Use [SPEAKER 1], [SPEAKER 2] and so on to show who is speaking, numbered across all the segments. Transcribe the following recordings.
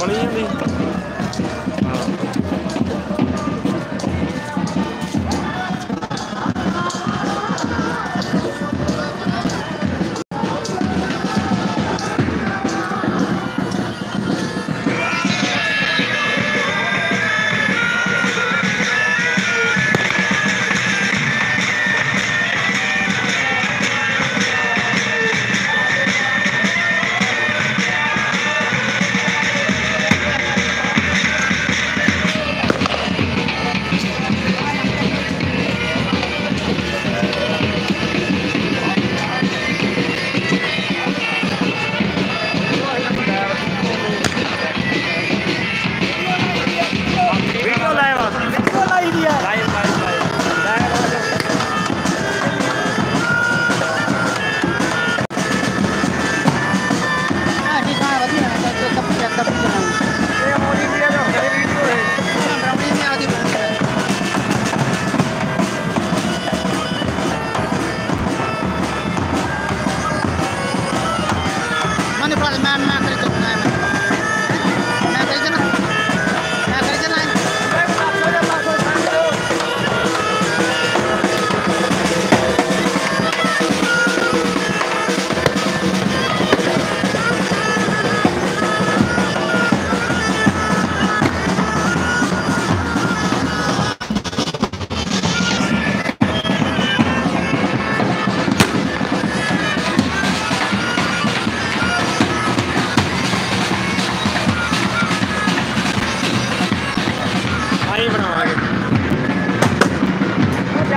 [SPEAKER 1] Volendo.
[SPEAKER 2] I'm mas, mas, mas, mas,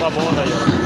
[SPEAKER 1] Tá bom, daí,